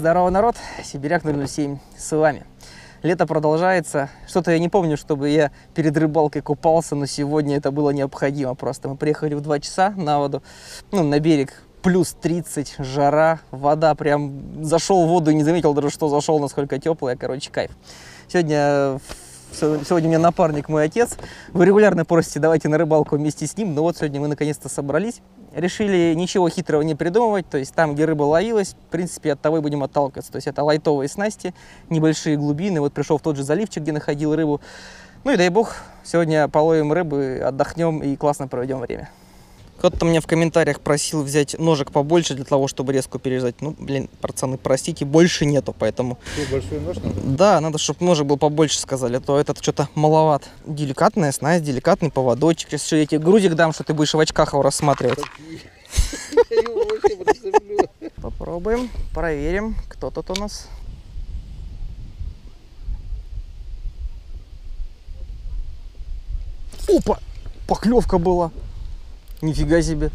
Здорово, народ! Сибиряк 007 с вами. Лето продолжается. Что-то я не помню, чтобы я перед рыбалкой купался, но сегодня это было необходимо просто. Мы приехали в 2 часа на воду, ну, на берег. Плюс 30, жара, вода прям... Зашел в воду и не заметил даже, что зашел, насколько теплая. Короче, кайф. Сегодня Сегодня у меня напарник мой отец. Вы регулярно просите, давайте на рыбалку вместе с ним. Но вот сегодня мы наконец-то собрались. Решили ничего хитрого не придумывать. То есть там, где рыба ловилась, в принципе, от того и будем отталкиваться. То есть это лайтовые снасти, небольшие глубины. Вот пришел в тот же заливчик, где находил рыбу. Ну и дай бог, сегодня половим рыбы, отдохнем и классно проведем время. Кто-то меня в комментариях просил взять ножик побольше для того, чтобы резку перерезать. Ну, блин, пацаны, простите, больше нету, поэтому... Что, большой нож надо? Да, надо, чтобы ножик был побольше, сказали, а то этот что-то маловат. Деликатная снасть, деликатный поводочек. Сейчас еще я тебе грузик дам, что ты будешь в очках его рассматривать. Попробуем, проверим, кто тут у нас. Опа! Поклевка была. Нифига себе.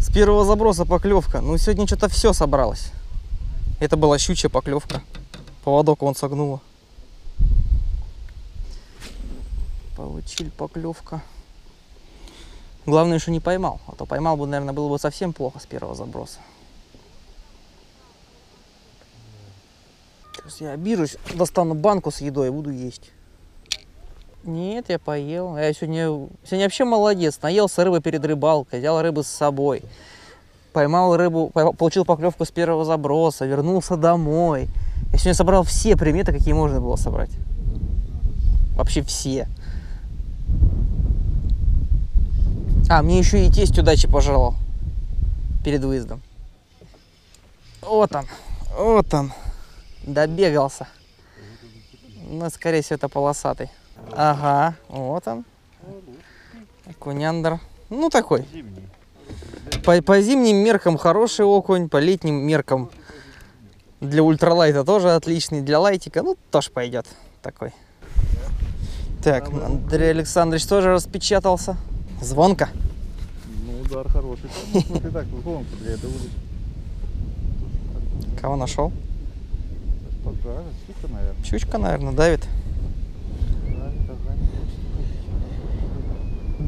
С первого заброса поклевка. Ну, сегодня что-то все собралось. Это была щучья поклевка. Поводок он согнула. Получили поклевка. Главное, что не поймал. А то поймал бы, наверное, было бы совсем плохо с первого заброса. Сейчас я обижусь, достану банку с едой и буду есть. Нет, я поел. Я сегодня, сегодня вообще молодец. Наелся рыбы перед рыбалкой, взял рыбу с собой. Поймал рыбу, получил поклевку с первого заброса, вернулся домой. Я сегодня собрал все приметы, какие можно было собрать. Вообще все. А, мне еще и тесть удачи пожелал перед выездом. Вот он, вот он. Добегался. Ну, скорее всего, это полосатый. Ага, вот он. Окуняндр. Ну, такой. По, по зимним меркам хороший окунь, по летним меркам для ультралайта тоже отличный, для лайтика, ну, тоже пойдет такой. Так, Андрей Александрович тоже распечатался. Звонко. Ну, удар хороший. Ну, ты так, звонко для этого. Кого нашел? Щука, наверное. Щучка, наверное. Давит, ага.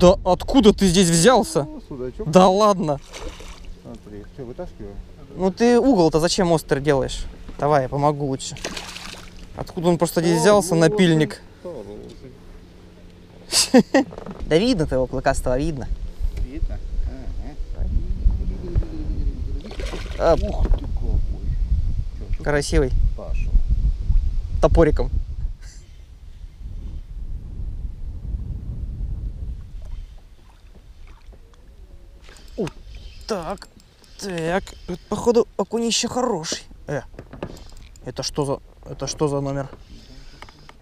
Да откуда ты здесь взялся? Ну, судачок. Да ладно. Смотри. Что, вытаскиваю? Ну ты угол-то зачем острый делаешь? Давай, я помогу лучше. Откуда он просто здесь взялся, Хороший, напильник? Да видно твоего клыкастого, видно. Видно? А, Ух ты какой. Красивый, Пошел. топориком. У, так, так, это, походу окунище хороший. Э, это что за, это что за номер?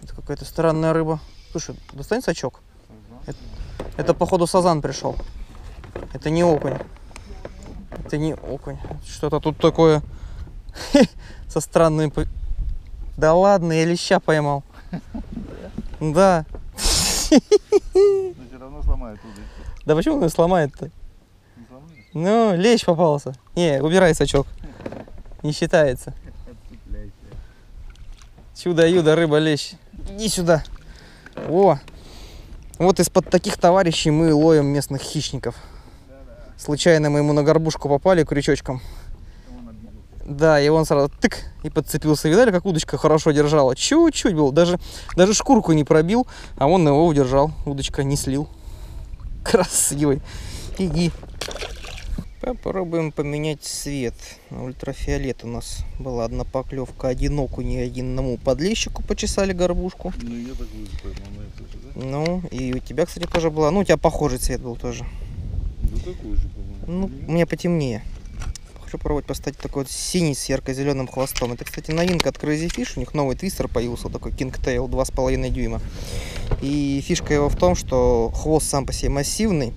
Это какая-то странная рыба. Слушай, достань сачок. Это, это походу сазан пришел. Это не окунь. Это не окунь. Что-то тут такое со странными... Да ладно, я леща поймал. Да. Но все равно сломает удочку. Да почему он её сломает-то? Ну, лещ попался. Не, убирай сачок. Не считается. Чудо-юдо, рыба, лещ. Иди сюда. О, вот из-под таких товарищей мы ловим местных хищников. Случайно мы ему на горбушку попали крючочком. Да, и он сразу тык и подцепился. Видали, как удочка хорошо держала? Чуть-чуть был, даже, даже шкурку не пробил, а он его удержал. Удочка не слил. Красивый. Иди. Попробуем поменять цвет. Ультрафиолет у нас была одна поклевка, один окунь и одному подлещику почесали горбушку. Ну, я да? Ну, и у тебя, кстати, тоже была. Ну, у тебя похожий цвет был тоже. Ну, такую же, по-моему. Ну, у меня потемнее. Хочу пробовать поставить такой вот синий с ярко-зеленым хвостом. Это, кстати, новинка от Crazy Fish. У них новый твистер появился, такой King Tail 2,5 дюйма. И фишка его в том, что хвост сам по себе массивный.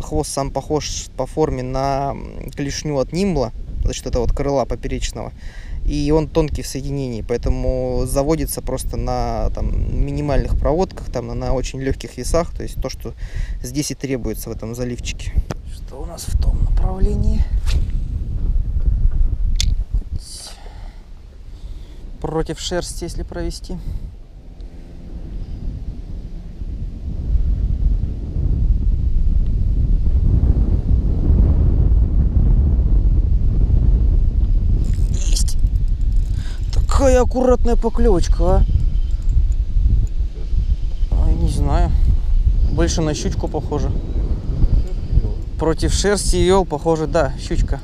Хвост сам похож по форме на клешню от нимбла, за счет этого вот крыла поперечного. И он тонкий в соединении, поэтому заводится просто на там, минимальных проводках, там, на очень легких весах. То есть то, что здесь и требуется в этом заливчике. Что у нас в том направлении? против шерсти, если провести. Есть. Такая аккуратная поклевочка, а. Ай, не знаю. Больше на щучку похоже. Против шерсти и ел, похоже, да, щучка.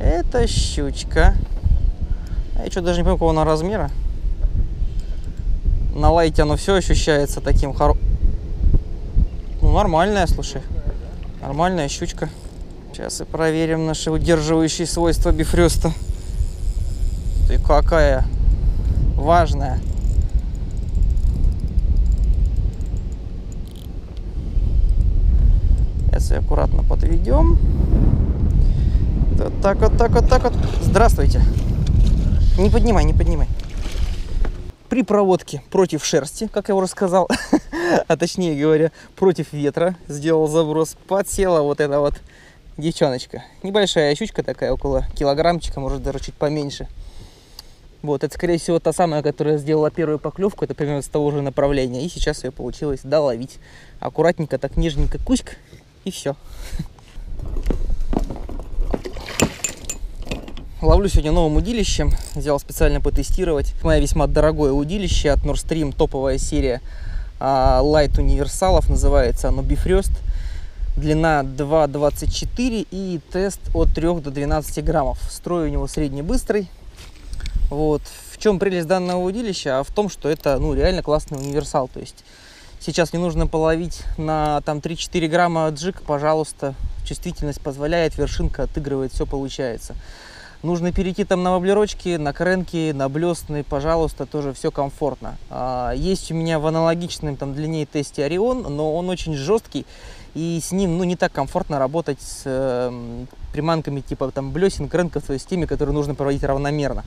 Это щучка. А я что даже не помню, какого она размера. На лайте оно все ощущается таким хоро... Ну, нормальная, слушай. Нормальная щучка. Сейчас и проверим наши удерживающие свойства бифрёста. Какая важная. Сейчас аккуратно подведем. Вот так вот, так вот, так вот. Здравствуйте. Не поднимай, не поднимай. При проводке против шерсти, как я уже сказал, а точнее говоря, против ветра, сделал заброс, подсела вот эта вот девчоночка. Небольшая щучка такая, около килограммчика, может даже чуть поменьше. Вот, это, скорее всего, та самая, которая сделала первую поклевку, это примерно с того же направления. И сейчас ее получилось доловить. Аккуратненько, так нежненько, куськ, и все. Ловлю сегодня новым удилищем. Взял специально потестировать. Мое весьма дорогое удилище от Nordstream. Топовая серия а, Light универсалов. Называется оно Bifrost. Длина 2,24 и тест от 3 до 12 граммов. Строй у него средний быстрый. Вот. В чем прелесть данного удилища? А в том, что это ну, реально классный универсал. То есть сейчас не нужно половить на там 3-4 грамма джик, пожалуйста. Чувствительность позволяет, вершинка отыгрывает, все получается. Нужно перейти там на воблерочки, на кренки, на блесны, пожалуйста, тоже все комфортно. А, есть у меня в аналогичном там длине тесте Орион, но он очень жесткий, и с ним ну, не так комфортно работать с э, приманками типа там блесен, кренков, то есть теми, которые нужно проводить равномерно.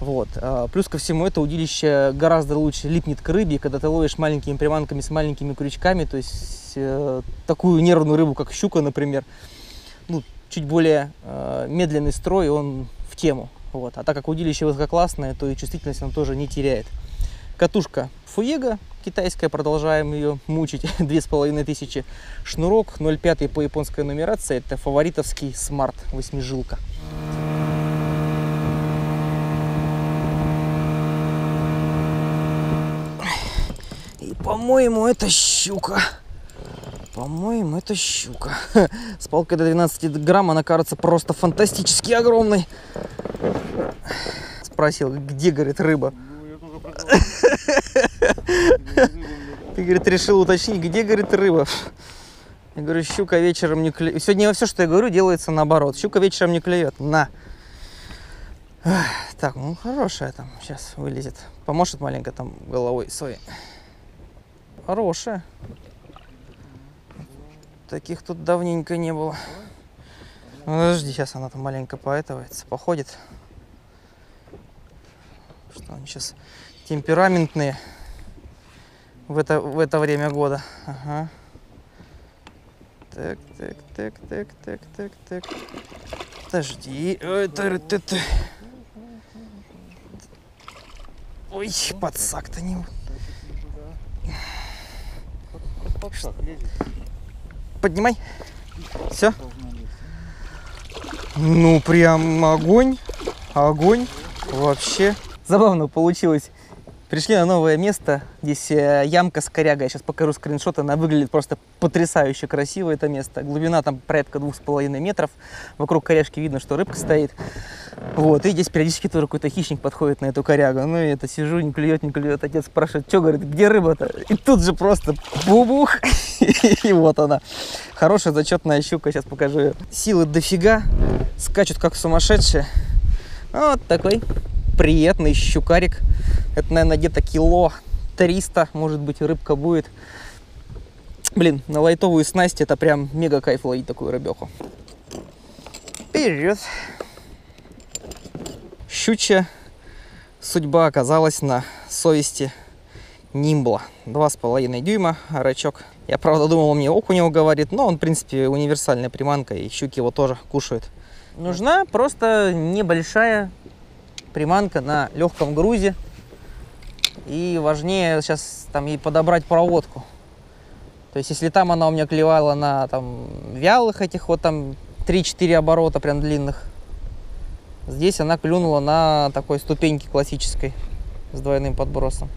Вот. А, плюс ко всему это удилище гораздо лучше липнет к рыбе, когда ты ловишь маленькими приманками с маленькими крючками, то есть э, такую нервную рыбу, как щука, например. Ну, чуть более э, медленный строй, он в тему. Вот. А так как удилище высококлассное, то и чувствительность он тоже не теряет. Катушка Фуега китайская, продолжаем ее мучить, две с половиной тысячи. Шнурок 0,5 по японской нумерации, это фаворитовский смарт, восьмижилка. И, по-моему, это щука. По-моему, это щука. С палкой до 12 грамм она кажется просто фантастически огромной. Спросил, где, говорит, рыба? Ты, говорит, решил уточнить, где, говорит, рыба? Я говорю, щука вечером не клюет. Сегодня все, что я говорю, делается наоборот. Щука вечером не клюет. На. Так, ну хорошая там. Сейчас вылезет. Поможет маленько там головой своей. Хорошая. Таких тут давненько не было. Подожди, сейчас она там маленько поэтовается, походит. Что они сейчас темпераментные в это, в это время года. Ага. Так, так, так, так, так, так, так. Подожди. Ой, ты, ты, ты. Ой, подсак-то не... Поднимай. Все. Ну, прям огонь. Огонь. Вообще. Забавно получилось. Пришли на новое место. Здесь э, ямка с корягой. Я сейчас покажу скриншот. Она выглядит просто потрясающе красиво, это место. Глубина там порядка двух с половиной метров. Вокруг коряжки видно, что рыбка стоит. Вот, и здесь периодически тоже какой-то хищник подходит на эту корягу. Ну, и это сижу, не клюет, не клюет. Отец спрашивает, что, говорит, где рыба-то? И тут же просто бубух, и вот она. Хорошая зачетная щука, сейчас покажу ее. Силы дофига, скачут как сумасшедшие. Вот такой приятный щукарик. Это, наверное, где-то кило 300, может быть, рыбка будет. Блин, на лайтовую снасть это прям мега кайф ловить такую рыбеху. Вперед! Щучья судьба оказалась на совести Нимбла. Два с половиной дюйма, рачок. Я, правда, думал, он мне окунева говорит, но он, в принципе, универсальная приманка, и щуки его тоже кушают. Нужна просто небольшая приманка на легком грузе. И важнее сейчас там ей подобрать проводку. То есть если там она у меня клевала на там вялых этих вот там 3-4 оборота прям длинных, здесь она клюнула на такой ступеньке классической с двойным подбросом.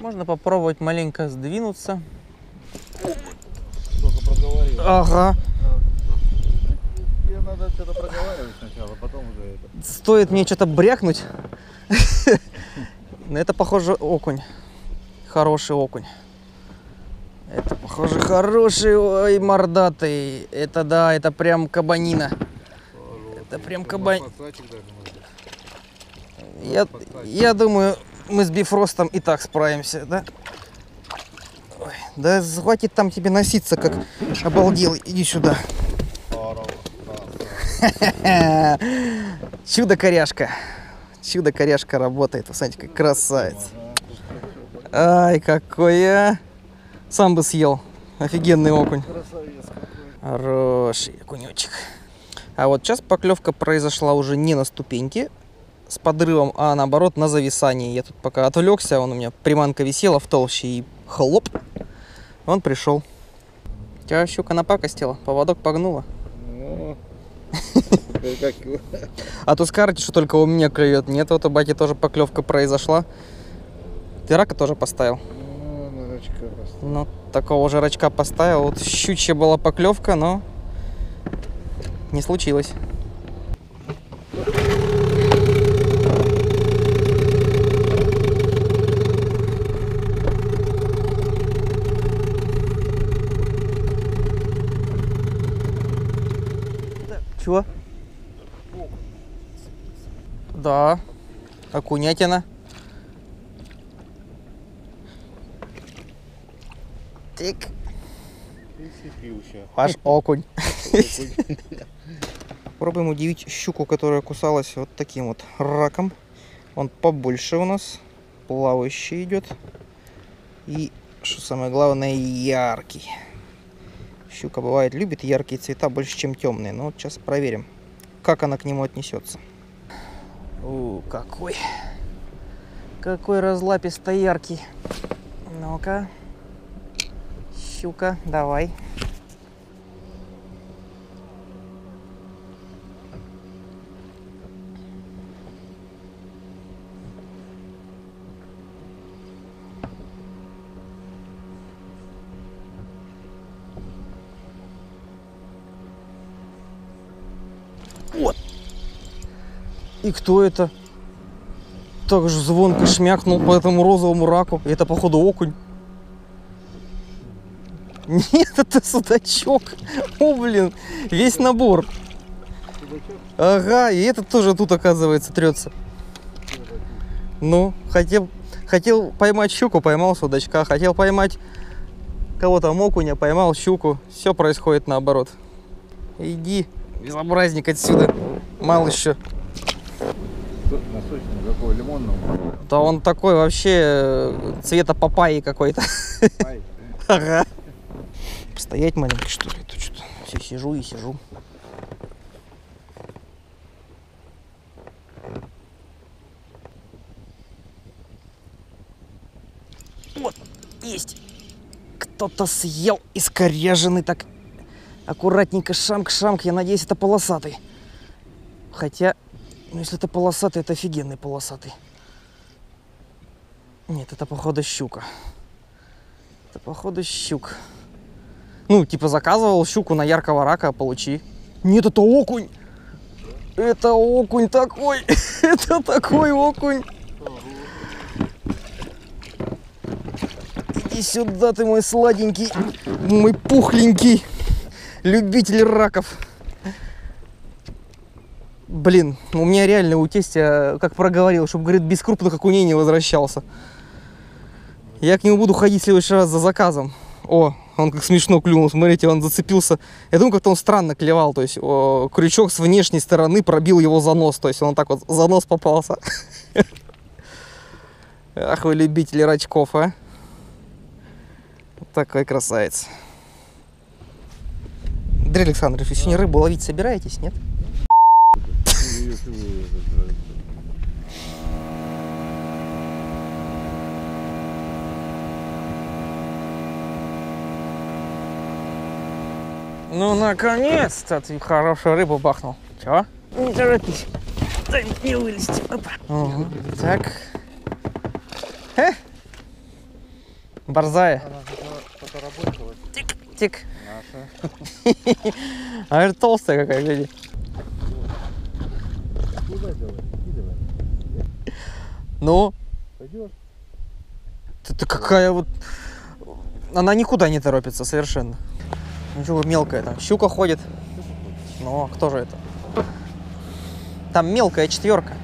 Можно попробовать маленько сдвинуться. Ага. Надо что-то проговаривать сначала, потом уже это. Стоит мне что-то брякнуть. Но это, похоже, окунь. Хороший окунь. Это, похоже, хороший, ой, мордатый. Это да, это прям кабанина. Это прям кабан... Я, я думаю, мы с бифростом и так справимся, да? Ой, да хватит там тебе носиться, как обалдел. Иди сюда. Чудо-коряшка. Чудо-коряшка работает. Смотрите, как красавец. Ай, какой я. Сам бы съел. Офигенный окунь. Хороший окунечек. А вот сейчас поклевка произошла уже не на ступеньке с подрывом, а наоборот на зависании. Я тут пока отвлекся, он у меня приманка висела в толще и хлоп, он пришел. Тебя щука напакостила, поводок погнула. Ну. А то скажете, что только у меня клюет. Нет, вот у бати тоже поклевка произошла. Ты рака тоже поставил. Ну, рачка просто. Ну, такого же рачка поставил. Вот щучья была поклевка, но не случилось. Чего? Да. Окунятина. Тик. Ваш окунь. Пробуем удивить щуку, которая кусалась вот таким вот раком. Он побольше у нас, плавающий идет. И, что самое главное, яркий. Щука бывает любит яркие цвета больше, чем темные. Но вот сейчас проверим, как она к нему отнесется. У, какой. Какой разлаписто яркий. Ну-ка. Щука, давай. И кто это? Так же звонко шмякнул по этому розовому раку. Это, походу, окунь. Нет, это судачок. О, блин, весь набор. Ага, и этот тоже тут, оказывается, трется. Ну, хотел, хотел поймать щуку, поймал судачка. Хотел поймать кого-то окуня, поймал щуку. Все происходит наоборот. Иди, безобразник отсюда. Мало еще. Насущный какой, лимонного. Да он такой вообще э, цвета папайи какой-то. Ага. Постоять маленько, что ли? Тут что-то все сижу и сижу. Вот, есть. Кто-то съел искореженный так. Аккуратненько, шамк-шамк. Я надеюсь, это полосатый. Хотя, ну если это полосатый, это офигенный полосатый. Нет, это походу щука. Это походу щук. Ну, типа заказывал щуку на яркого рака, получи. Нет, это окунь. Это окунь такой. Это такой окунь. Иди сюда, ты мой сладенький, мой пухленький любитель раков. Блин, у меня реально у тестя, как проговорил, чтобы, говорит, без крупных окуней не возвращался. Я к нему буду ходить в следующий раз за заказом. О, он как смешно клюнул, смотрите, он зацепился. Я думаю, как-то он странно клевал, то есть о, крючок с внешней стороны пробил его занос, то есть он так вот за нос попался. Ах вы любители рачков, а. Такой красавец. Андрей Александрович, вы сегодня рыбу ловить собираетесь, нет? Ну, наконец-то ты хорошую рыбу бахнул. Чего? Не торопись. Дай не вылезти. Опа. Ага. Так. Э. Борзая. Тик-тик. Наша. А это толстая какая, гляди. Ну, Пойдешь? это какая вот... Она никуда не торопится совершенно. Ничего, мелкая там. Щука ходит. Ну, а кто же это? Там мелкая четверка.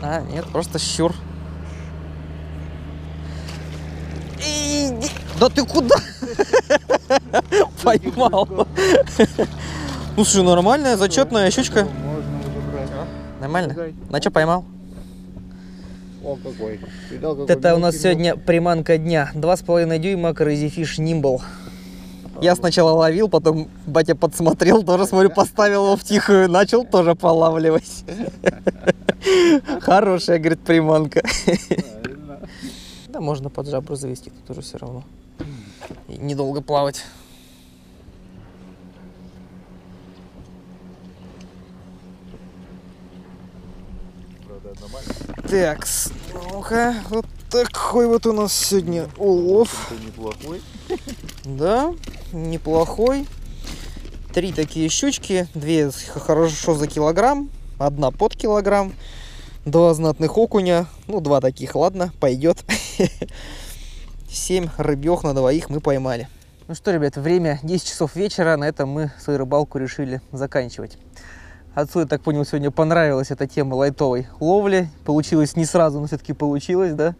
А, нет, просто щур. Иди. Да ты куда? Поймал. Ну, слушай, нормальная, зачетная щучка. Нормально? Дай. На что поймал? О, какой. Видал, какой Это у нас мелкий сегодня приманка дня. Два с половиной дюйма Crazy Fish Nimble. Я сначала ловил, потом батя подсмотрел, тоже смотрю, поставил его в тихую, начал тоже полавливать. Хорошая, говорит, приманка. Да, можно под жабру завести, тут уже все равно. И недолго плавать. Так, ну-ка, вот такой вот у нас сегодня улов. Это неплохой. Да, неплохой. Три такие щучки, две хорошо за килограмм, одна под килограмм, два знатных окуня, ну два таких, ладно, пойдет. Семь рыбех на двоих мы поймали. Ну что, ребят, время 10 часов вечера, на этом мы свою рыбалку решили заканчивать. Отцу, я так понял, сегодня понравилась эта тема лайтовой ловли. Получилось не сразу, но все-таки получилось, да?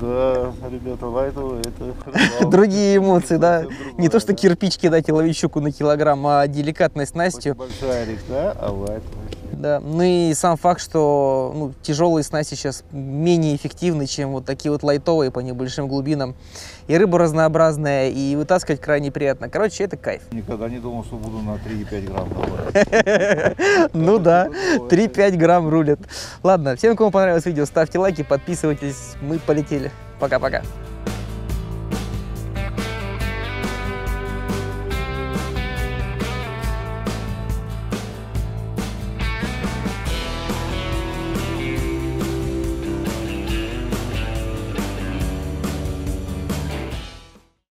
Да, ребята, лайтовые, это. Другие эмоции, да. Не то, что другое, да. ловить щуку на килограмм, а деликатность снастью. большая река, а лайтовая. Да. Ну и сам факт, что ну, тяжелые снасти сейчас менее эффективны, чем вот такие вот лайтовые по небольшим глубинам. И рыба разнообразная, и вытаскивать крайне приятно. Короче, это кайф. Никогда не думал, что буду на 3,5 грамм. Ну да, 3-5 грамм рулят. Ладно, всем, кому понравилось видео, ставьте лайки, подписывайтесь. Мы полетели. Пока-пока.